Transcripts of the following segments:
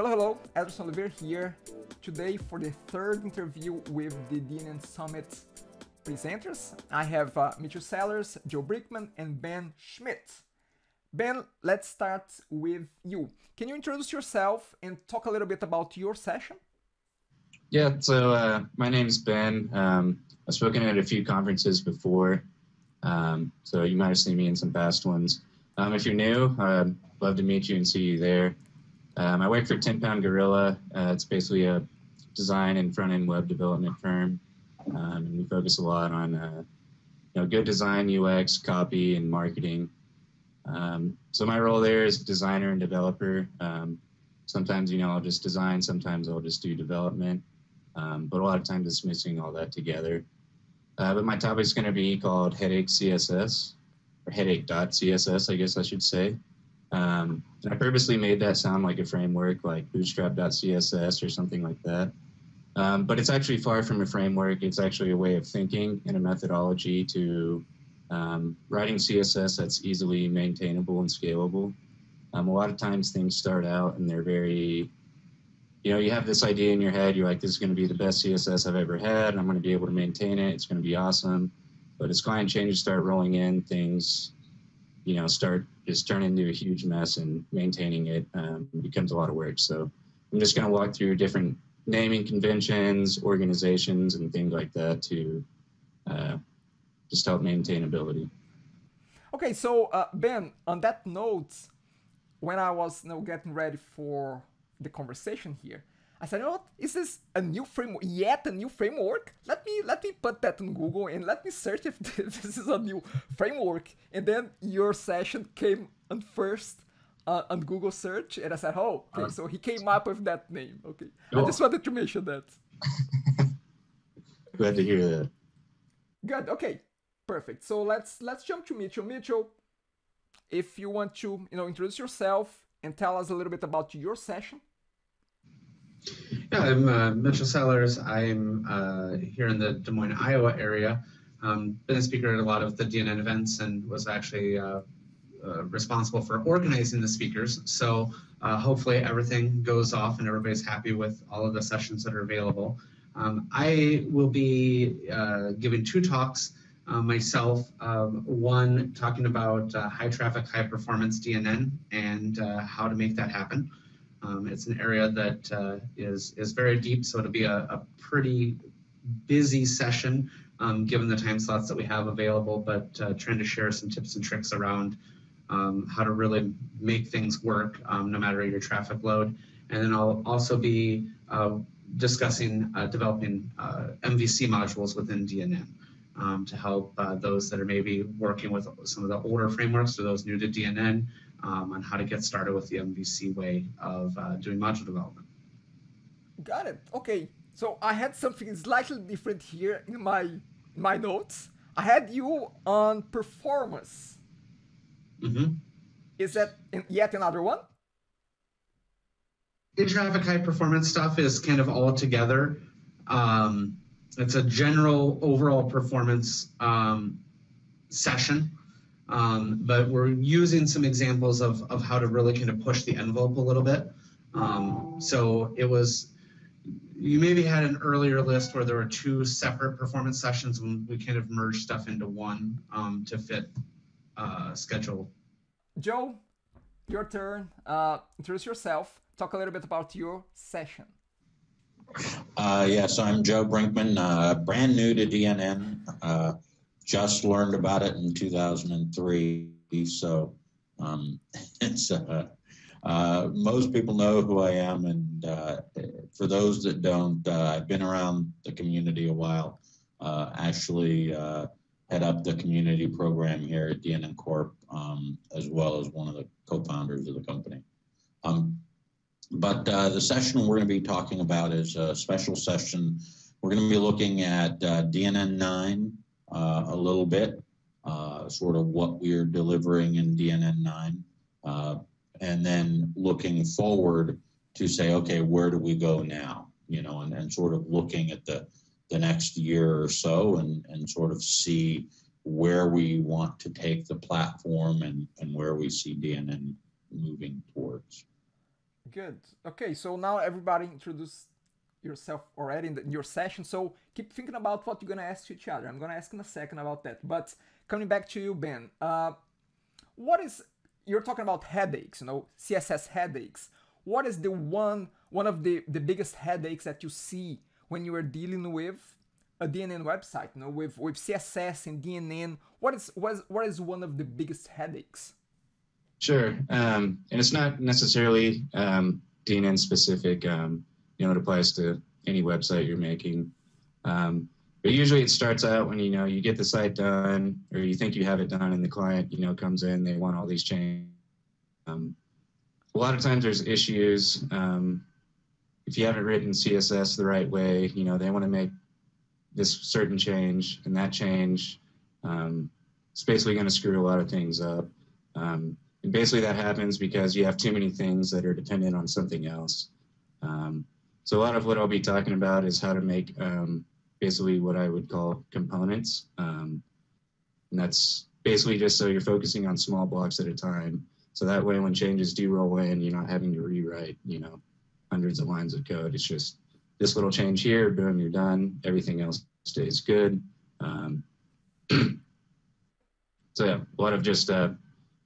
Hello, hello, Aderson Oliveira here. Today, for the third interview with the DNN Summit presenters, I have uh, Mitchel Sellers, Joe Brinkman and Ben Schmidt. Ben, let's start with you. Can you introduce yourself and talk a little bit about your session? Yeah, so uh, my name is Ben. Um, I've spoken at a few conferences before, um, so you might have seen me in some past ones. Um, if you're new, I'd love to meet you and see you there. Um, I work for 10 Pound Gorilla. Uh, it's basically a design and front end web development firm, um, and we focus a lot on uh, you know good design, UX, copy, and marketing. Um, so my role there is designer and developer. Um, sometimes you know I'll just design, sometimes I'll just do development, um, but a lot of times it's mixing all that together. Uh, but my topic is going to be called headache CSS or headache.css, I guess I should say. Um, I purposely made that sound like a framework like bootstrap.css or something like that. Um, but it's actually far from a framework. It's actually a way of thinking and a methodology to um, writing CSS that's easily maintainable and scalable. Um, a lot of times things start out and they're very, you know, you have this idea in your head. You're like, this is going to be the best CSS I've ever had. I'm going to be able to maintain it. It's going to be awesome. But as client changes start rolling in, things, you know, start just turn into a huge mess and maintaining it um, becomes a lot of work. So I'm just going to walk through different naming conventions, organizations, and things like that to uh, just help maintainability. Okay, so uh, Ben, on that note, when I was you know, getting ready for the conversation here, I said, you know what? Is this a new framework? Yet a new framework? Let me let me put that in Google and let me search if this is a new framework. And then your session came on first uh, on Google search, and I said, oh, okay. Uh, so he came up with that name. Okay, oh. I just wanted to mention that. Glad to hear that. Good. Okay. Perfect. So let's let's jump to Mitchel. Mitchel, if you want to, you know, introduce yourself and tell us a little bit about your session. Yeah, I'm uh, Mitchel Sellers. I'm uh, here in the Des Moines, Iowa area. Um, been a speaker at a lot of the DNN events and was actually uh, uh, responsible for organizing the speakers. So uh, hopefully everything goes off and everybody's happy with all of the sessions that are available. Um, I will be uh, giving two talks myself. Um, one talking about high traffic, high performance DNN and how to make that happen. Um, it's an area that uh, is is very deep, so it'll be a, a pretty busy session um, given the time slots that we have available, but uh, trying to share some tips and tricks around um, how to really make things work um, no matter your traffic load. And then I'll also be uh, discussing uh, developing uh, MVC modules within DNN. Um, to help uh, those that are maybe working with some of the older frameworks or those new to DNN um, on how to get started with the MVC way of uh, doing module development. Got it. Okay. So I had something slightly different here in my my notes. I had you on performance. Mm-hmm. Is that yet another one? In traffic high performance stuff is kind of all together. Um, it's a general overall performance um, session um, but we're using some examples of, of how to really kind of push the envelope a little bit. Um, so it was, you maybe had an earlier list where there were two separate performance sessions and we kind of merged stuff into one um, to fit uh, schedule. Joe, your turn. Uh, introduce yourself. Talk a little bit about your session. Uh, yes, I'm Joe Brinkman, uh, brand new to DNN. Just learned about it in 2003. So um, it's uh, uh, most people know who I am, and uh, for those that don't, uh, I've been around the community a while. Uh, actually, uh, head up the community program here at DNN Corp, um, as well as one of the co-founders of the company. Um, but the session we're going to be talking about is a special session. We're going to be looking at DNN 9, uh, a little bit, uh, sort of what we're delivering in DNN9, uh, and then looking forward to say, okay, where do we go now? You know, and, and sort of looking at the, the next year or so and, and sort of see where we want to take the platform and, and where we see DNN moving towards. Good. Okay, so now everybody introduce yourself already in, the, in, your session. So keep thinking about what you're gonna ask each other. I'm gonna ask in a second about that. But coming back to you, Ben, uh, what is you're talking about headaches? You know, CSS headaches. What is the one one of the the biggest headaches that you see when you are dealing with a DNN website? You know, with with CSS and DNN. What is what is, what is one of the biggest headaches? Sure, um, and it's not necessarily um, DNN specific. Um, you know, it applies to any website you're making. Um, but usually it starts out when you know you get the site done, or you think you have it done, and the client you know comes in, they want all these changes. Um, a lot of times there's issues. Um, if you haven't written CSS the right way, you know they want to make this certain change, and that change um, it's basically going to screw a lot of things up. Um, and basically that happens because you have too many things that are dependent on something else. So a lot of what I'll be talking about is how to make um, basically what I would call components. Um, and that's basically just so you're focusing on small blocks at a time. So that way when changes do roll in, you're not having to rewrite, you know, hundreds of lines of code. It's just this little change here, boom, you're done. Everything else stays good. Um, so yeah, a lot of just uh,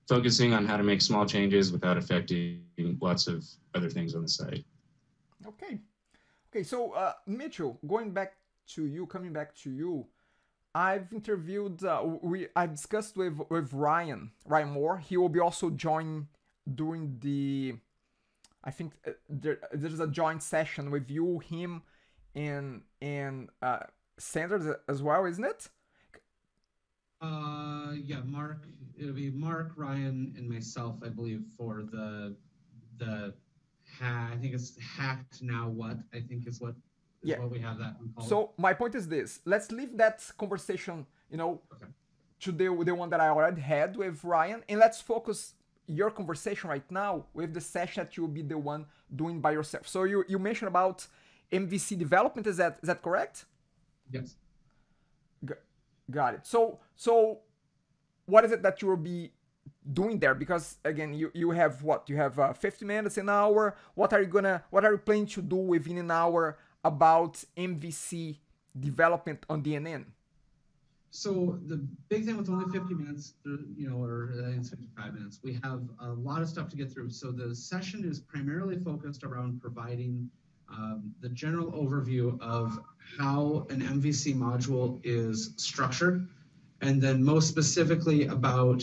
focusing on how to make small changes without affecting lots of other things on the site. Okay. Okay, so uh, Mitchel, going back to you, coming back to you, I've interviewed, uh, we I've discussed with with Ryan Ryan Moore. He will be also joining during the, I think uh, there, there's a joint session with you, him, and and uh, Sanders as well, isn't it? Uh, yeah, Mark. It'll be Mark, Ryan, and myself, I believe, for the the ha- I think it's hacked now. What I think is what is yeah. what we have that. So my point is this: let's leave that conversation, you know, okay. to the the one that I already had with Ryan, and let's focus your conversation right now with the session that you'll be the one doing by yourself. So you you mentioned about MVC development. Is that is that correct? Yes. Got it. So so what is it that you will be doing there? Because again, you you have what you have uh, 50 minutes an hour. What are you gonna what are you planning to do within an hour about MVC development on DNN? So the big thing with only 50 minutes, you know, or uh, 55 minutes, we have a lot of stuff to get through. So the session is primarily focused around providing um, the general overview of how an MVC module is structured, and then most specifically about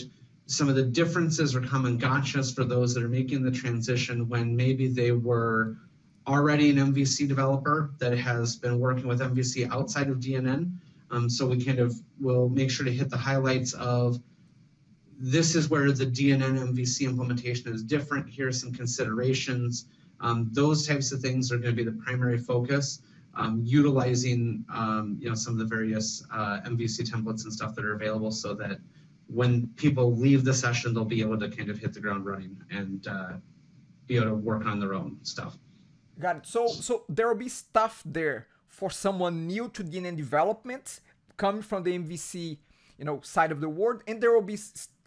some of the differences or common gotchas for those that are making the transition when maybe they were already an MVC developer that has been working with MVC outside of DNN. Um, so we kind of will make sure to hit the highlights of this is where the DNN MVC implementation is different. Here are some considerations. Um, those types of things are going to be the primary focus um, utilizing um, you know some of the various uh, MVC templates and stuff that are available, so that when people leave the session, they'll be able to kind of hit the ground running and uh, be able to work on their own stuff. Got it. So so there will be stuff there for someone new to DNN development coming from the MVC you know side of the world, and there will be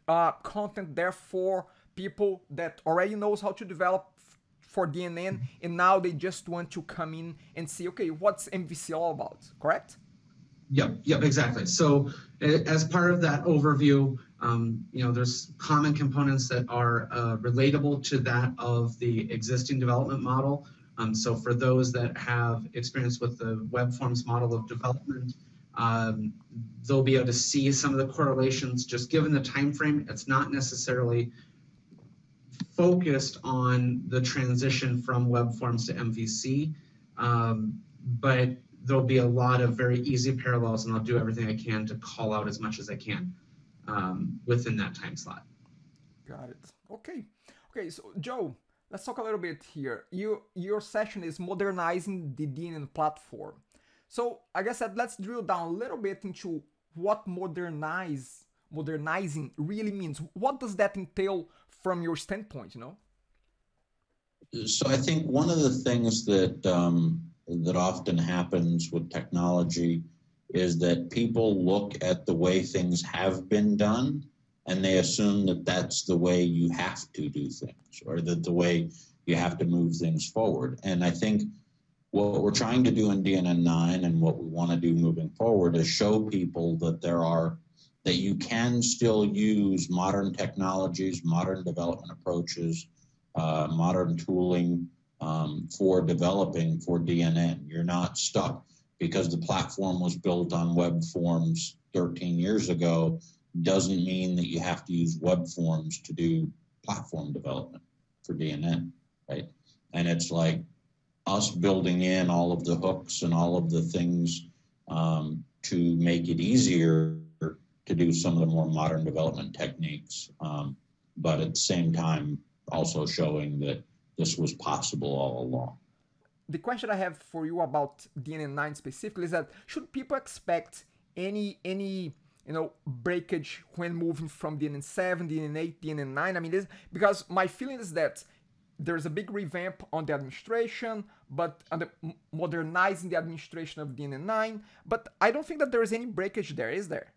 uh, content there for people that already knows how to develop for DNN, and now they just want to come in and see, okay, what's MVC all about, correct? Yep, yep, exactly. So as part of that overview, um, you know, there's common components that are uh, relatable to that of the existing development model. Um, so for those that have experience with the web forms model of development, um, they'll be able to see some of the correlations just given the time frame. It's not necessarily focused on the transition from web forms to MVC, um, but there'll be a lot of very easy parallels, and I'll do everything I can to call out as much as I can um, within that time slot. Got it. Okay. Okay. So Joe, let's talk a little bit here. You your session is modernizing the DNN platform. So I guess that let's drill down a little bit into what modernize modernizing really means. What does that entail from your standpoint, you know? So I think one of the things that um, that often happens with technology is that people look at the way things have been done and they assume that that's the way you have to do things or that the way you have to move things forward. And I think what we're trying to do in DNN 9 and what we want to do moving forward is show people that there are that you can still use modern technologies, modern development approaches, uh, modern tooling um, for developing for DNN. You're not stuck because the platform was built on web forms 13 years ago doesn't mean that you have to use web forms to do platform development for DNN, right? And it's like us building in all of the hooks and all of the things um, to make it easier to do some of the more modern development techniques, um, but at the same time also showing that this was possible all along. The question I have for you about DNN9 specifically is that should people expect any any you know breakage when moving from DNN7, DNN8, DNN9? I mean, this, because my feeling is that there's a big revamp on the administration, but on the modernizing the administration of DNN9. But I don't think that there is any breakage there, is there?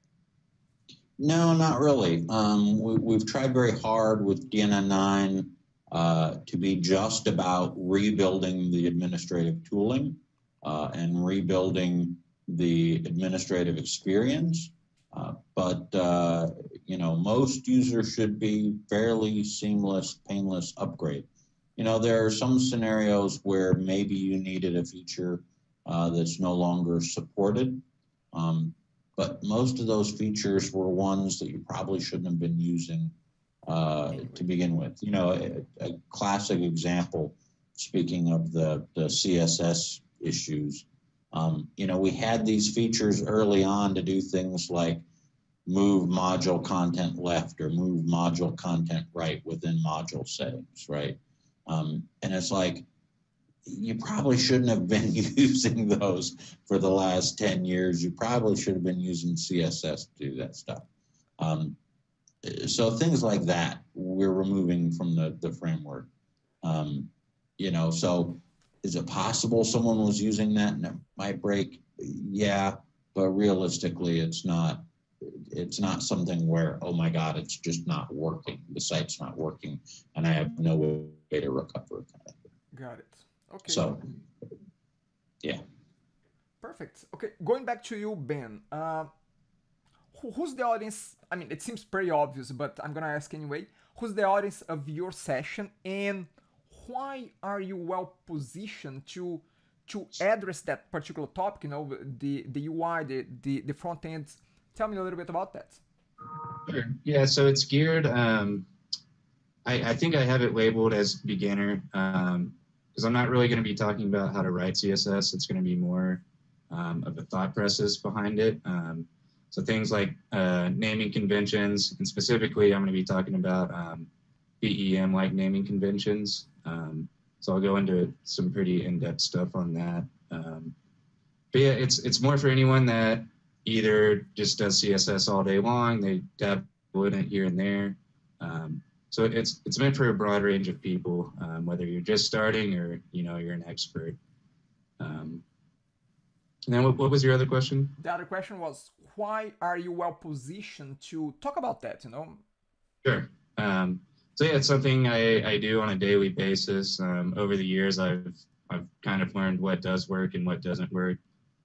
No, not really. Um, we, have tried very hard with DNN9 uh, to be just about rebuilding the administrative tooling uh, and rebuilding the administrative experience. Uh, but uh, you know, most users should be fairly seamless, painless upgrade. You know, there are some scenarios where maybe you needed a feature uh, that's no longer supported. Um, but most of those features were ones that you probably shouldn't have been using uh, to begin with. You know, a, a, classic example, speaking of the, the CSS issues, um, you know, we had these features early on to do things like move module content left or move module content right within module settings, right? Um, and it's like, you probably shouldn't have been using those for the last 10 years. You probably should have been using CSS to do that stuff. Um, so things like that, we're removing from the, the framework. Um, you know, so is it possible someone was using that and it might break? Yeah, but realistically, it's not. It's not something where, oh my God, it's just not working. The site's not working, and I have no way to recover. Got it. Okay. So, yeah. Perfect. Okay, going back to you, Ben. Uh, who's the audience? I mean, it seems pretty obvious, but I'm gonna ask anyway. Who's the audience of your session, and why are you well positioned to to address that particular topic? You know, the the UI, the the, the front end. Tell me a little bit about that. Sure. Yeah. So it's geared. Um, I, I think I have it labeled as beginner. Um, because I'm not really going to be talking about how to write CSS. It's going to be more um, of a thought process behind it. Um, so things like uh, naming conventions, and specifically, I'm going to be talking about um, BEM-like naming conventions. Um, so I'll go into some pretty in-depth stuff on that. Um, but yeah, it's it's more for anyone that either just does CSS all day long, they dabble in it here and there, um, so it's it's meant for a broad range of people, um, whether you're just starting or you know you're an expert. Um, and then what, what was your other question? The other question was why are you well positioned to talk about that? You know. Sure. Um, so yeah, it's something I, I do on a daily basis. Um, over the years, I've I've kind of learned what does work and what doesn't work.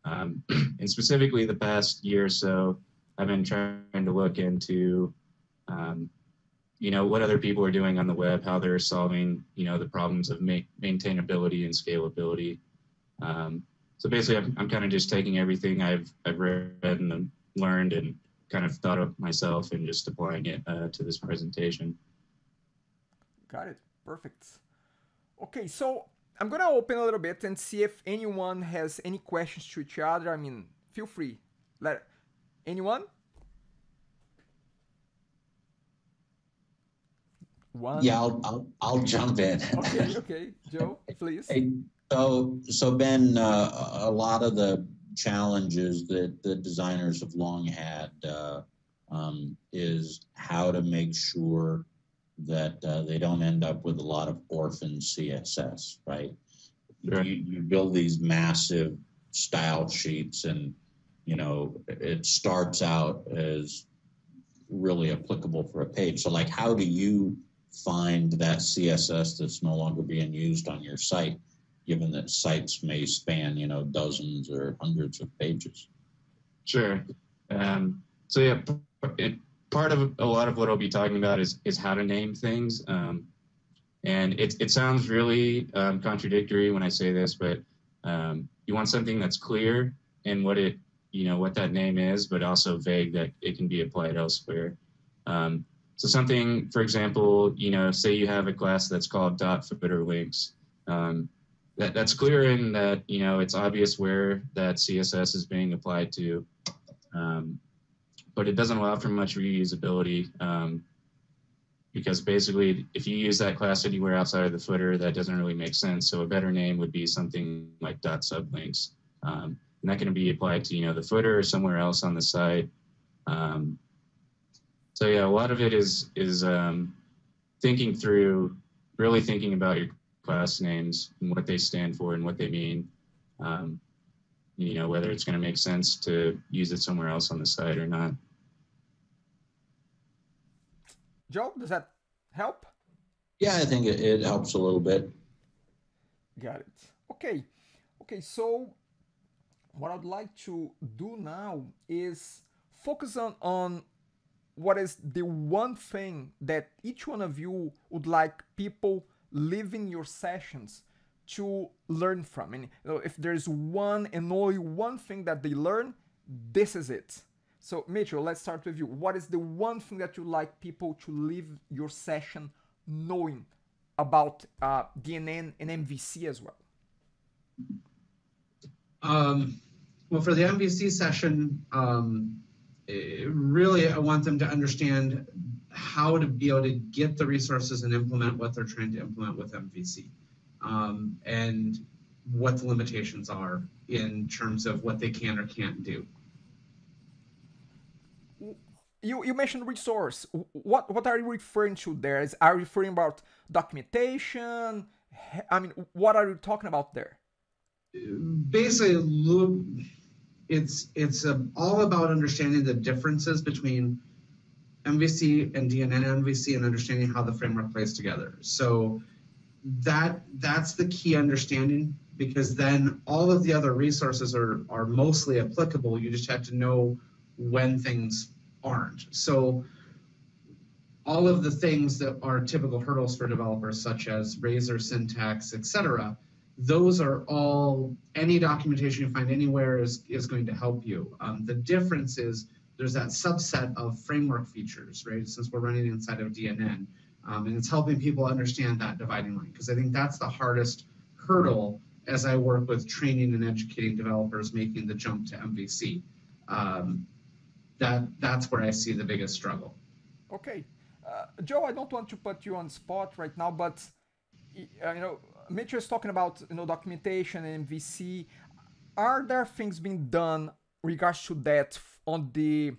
Um, and specifically, the past year or so, I've been trying to look into um, you know what other people are doing on the web, how they're solving you know the problems of ma- maintainability and scalability. Um, so basically, I'm, I'm kind of just taking everything I've I've read and learned and kind of thought of myself and just applying it uh, to this presentation. Got it. Perfect. Okay, so I'm gonna open a little bit and see if anyone has any questions to each other. I mean, feel free. Let anyone. One. Yeah, I'll, I'll, I'll jump in. okay, okay, Joe, please. Hey, so, so Ben, uh, a lot of the challenges that the designers have long had uh, um, is how to make sure that uh, they don't end up with a lot of orphan CSS, right? Sure. You, you build these massive style sheets and you know it starts out as really applicable for a page so like how do you find that CSS that's no longer being used on your site, given that sites may span, you know, dozens or hundreds of pages. Sure. Um, so yeah, it, part of a lot of what I'll be talking about is is how to name things. Um, and it it sounds really um, contradictory when I say this, but um, you want something that's clear in what it you know what that name is, but also vague that it can be applied elsewhere. Um, so something, for example, you know, say you have a class that's called dot footer links. Um, that, that's clear in that you know it's obvious where that CSS is being applied to, um, but it doesn't allow for much reusability um, because basically, if you use that class anywhere outside of the footer, that doesn't really make sense. So a better name would be something like dot sublinks, um, and that can be applied to you know the footer or somewhere else on the site. Um, so yeah, a lot of it is is um, thinking through, really thinking about your class names and what they stand for and what they mean. Um, you know, whether it's going to make sense to use it somewhere else on the site or not. Joe, does that help? Yeah, I think it, it helps a little bit. Got it. Okay. Okay, so what I'd like to do now is focus on, on what is the one thing that each one of you would like people leaving your sessions to learn from. And you know, if there's one and only one thing that they learn, this is it. So Mitchel, let's start with you. What is the one thing that you like people to leave your session knowing about uh, DNN and MVC as well? Um, well, for the MVC session, um, Eh, really, I want them to understand how to be able to get the resources and implement what they're trying to implement with MVC, um, and what the limitations are in terms of what they can or can't do. You, you mentioned resource. What what are you referring to there? Is are you referring about documentation? I mean, what are you talking about there? Basically, it's it's uh, all about understanding the differences between MVC and DNN MVC and understanding how the framework plays together. So that that's the key understanding because then all of the other resources are are mostly applicable. You just have to know when things aren't. So all of the things that are typical hurdles for developers, such as Razor syntax, etc., those are all any documentation you find anywhere is, is going to help you. Um, the difference is there's that subset of framework features, right? Since we're running inside of DNN, um, and it's helping people understand that dividing line because I think that's the hardest hurdle as I work with training and educating developers making the jump to MVC. Um, that that's where I see the biggest struggle. Okay, uh, Joe, I don't want to put you on spot right now, but uh, you know Mitchel is talking about you know documentation and MVC. Are there things being done regards to that on the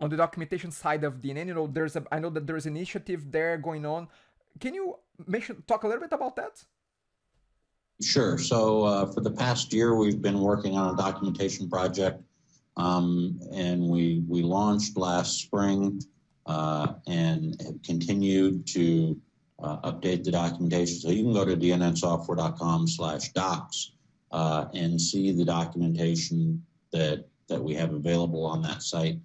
on the documentation side of DNN? You know, there's a I know that there's an initiative there going on. Can you mention talk a little bit about that? Sure. So uh, for the past year, we've been working on a documentation project, um, and we we launched last spring uh, and have continued to uh, update the documentation. So you can go to dnnsoftware.com slash docs uh, and see the documentation that, that we have available on that site.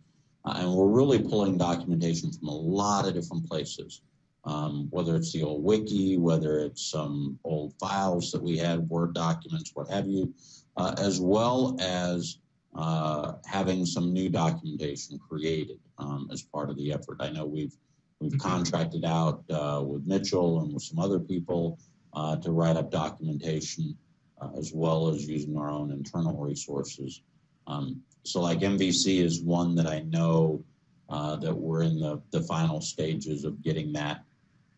Uh, and we're really pulling documentation from a lot of different places, um, whether it's the old wiki, whether it's some old files that we had, Word documents, what have you, uh, as well as uh, having some new documentation created um, as part of the effort. I know we've We've contracted out uh, with Mitchel and with some other people uh, to write up documentation uh, as well as using our own internal resources. Um, so like MVC is one that I know uh, that we're in the, the final stages of getting that,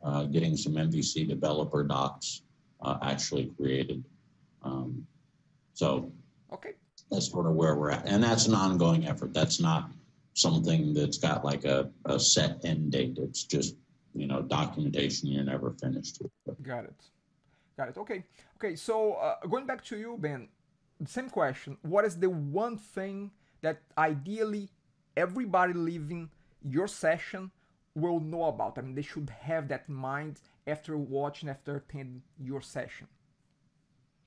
uh, getting some MVC developer docs uh, actually created. Um, so okay. that's sort of where we're at. And that's an ongoing effort. That's not something that's got like a, a set end date. It's just, you know, documentation you're never finished with. Got it. Got it. Okay. Okay. So uh, going back to you, Ben, same question. What is the one thing that ideally everybody leaving your session will know about? I mean, they should have that in mind after watching, after attending your session.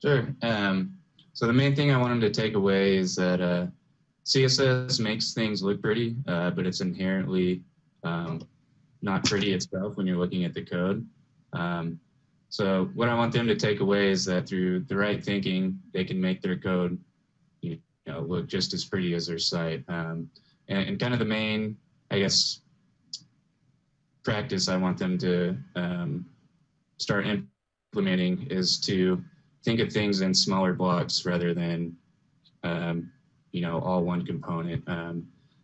Sure. Um, so the main thing I want them to take away is that uh, CSS makes things look pretty, uh, but it's inherently um, not pretty itself when you're looking at the code. Um, so what I want them to take away is that through the right thinking, they can make their code you know, look just as pretty as their site. Um, and, and, kind of the main, I guess, practice I want them to um, start implementing is to think of things in smaller blocks rather than, um, you know, all one component.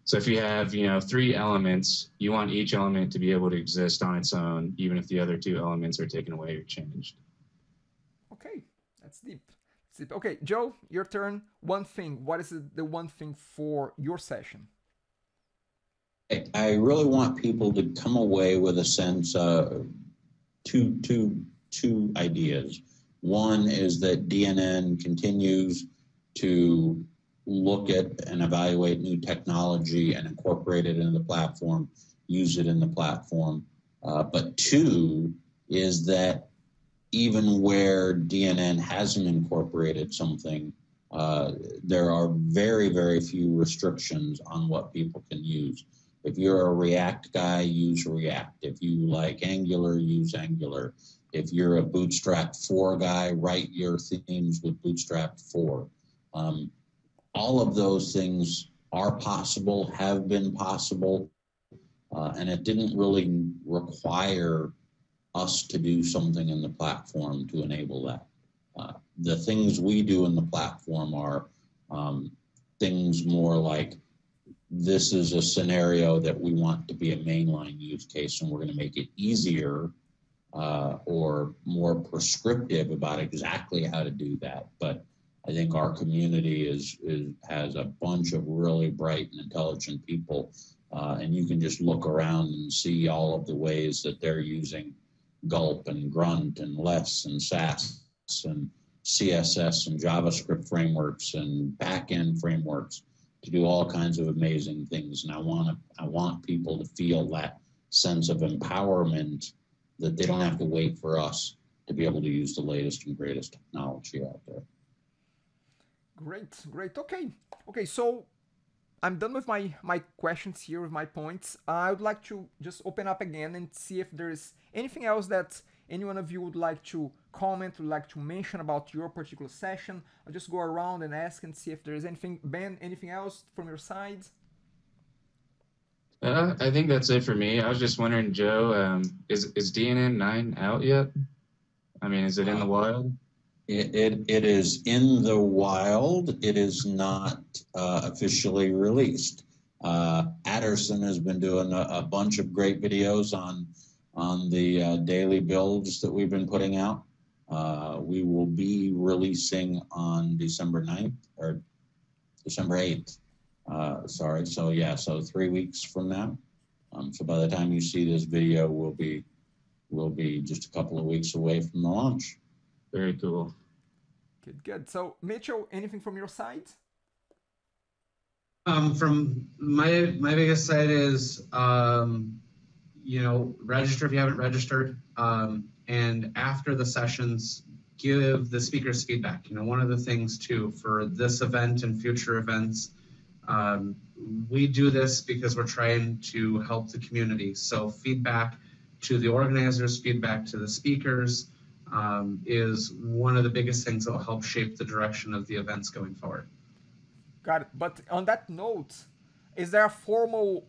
So if you have, you know, three elements, you want each element to be able to exist on its own, even if the other two elements are taken away or changed. Okay, that's deep. That's deep. Okay, Joe, your turn. One thing. What is the one thing for your session? I really want people to come away with a sense of two, two, two ideas. One is that DNN continues to look at and evaluate new technology and incorporate it into the platform, use it in the platform. Uh, but two is that even where DNN hasn't incorporated something, uh, there are very, very few restrictions on what people can use. If you're a React guy, use React. If you like Angular, use Angular. If you're a Bootstrap 4 guy, write your themes with Bootstrap 4. Um, all of those things are possible, have been possible, uh, and it didn't really require us to do something in the platform to enable that. Uh, the things we do in the platform are um, things more like this is a scenario that we want to be a mainline use case, and we're going to make it easier uh, or more prescriptive about exactly how to do that. But I think our community is, is has a bunch of really bright and intelligent people, uh, and you can just look around and see all of the ways that they're using Gulp and Grunt and Less and Sass and CSS and JavaScript frameworks and backend frameworks to do all kinds of amazing things. And I want to, I want people to feel that sense of empowerment that they don't have to wait for us to be able to use the latest and greatest technology out there. Great, great. Okay, okay. So I'm done with my my questions here with my points. I would like to just open up again and see if there's anything else that any one of you would like to comment, would like to mention about your particular session. I'll just go around and ask and see if there's anything. Ben, anything else from your side? Uh, I think that's it for me. I was just wondering, Joe, um, is is DNN nine out yet? I mean, is it in the wild? It, it, it is in the wild. It is not uh, officially released. Uh, Aderson has been doing a, a, bunch of great videos on on the uh, daily builds that we've been putting out. Uh, we will be releasing on December 9th or December 8th. Uh, sorry. So yeah, so three weeks from now. Um, so by the time you see this video, we'll be we'll be just a couple of weeks away from the launch. Very cool. Good, good. So Mitchel, anything from your side? Um, from my my biggest side is um, you know register if you haven't registered, um, and after the sessions, give the speakers feedback. You know, one of the things too for this event and future events um, we do this because we're trying to help the community. So feedback to the organizers, feedback to the speakers um, is one of the biggest things that will help shape the direction of the events going forward. Got it. But on that note, is there a formal,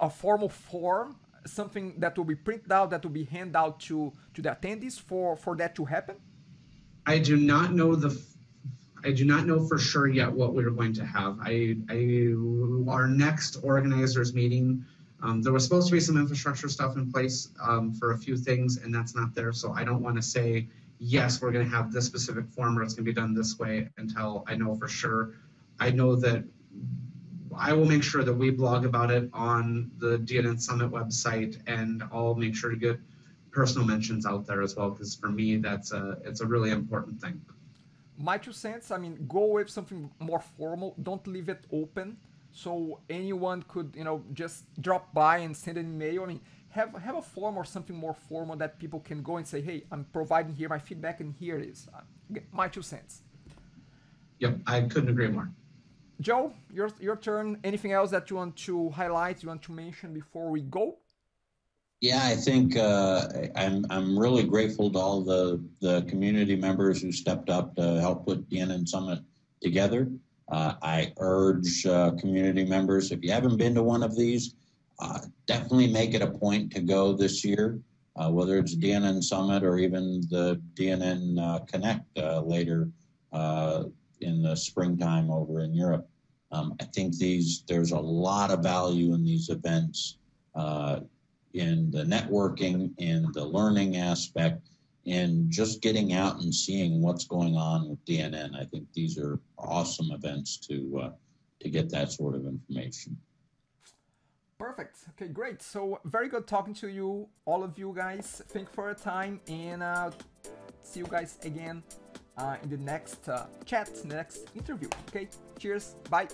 a formal form, something that will be printed out, that will be handed out to to the attendees for for that to happen? I do not know the I do not know for sure yet what we're going to have. I, I our next organizers meeting, um, there was supposed to be some infrastructure stuff in place um, for a few things, and that's not there. So I don't want to say yes, we're going to have this specific form or it's going to be done this way until I know for sure. I know that I will make sure that we blog about it on the DNN Summit website, and I'll make sure to get personal mentions out there as well because for me that's a it's a really important thing my two cents i mean go with something more formal don't leave it open so anyone could you know just drop by and send an email i mean have have a form or something more formal that people can go and say, hey, I'm providing here my feedback and here it is. Uh, my two cents. Yep, I couldn't agree more. Joe, your your turn. Anything else that you want to highlight? You want to mention before we go? Yeah, I think uh, I'm I'm really grateful to all the the community members who stepped up to help put DNN Summit together. Uh, I urge uh, community members if you haven't been to one of these, uh, definitely make it a point to go this year, uh, whether it's DNN Summit or even the DNN uh, Connect later in the springtime over in Europe. Um, I think these there's a lot of value in these events in the networking, in the learning aspect, in just getting out and seeing what's going on with DNN. I think these are awesome events to uh, to get that sort of information. Perfect. Okay, great. So very good talking to you, all of you guys. Thank you for your time, and uh, see you guys again uh, in the next uh, chat, next interview. Okay, cheers. Bye.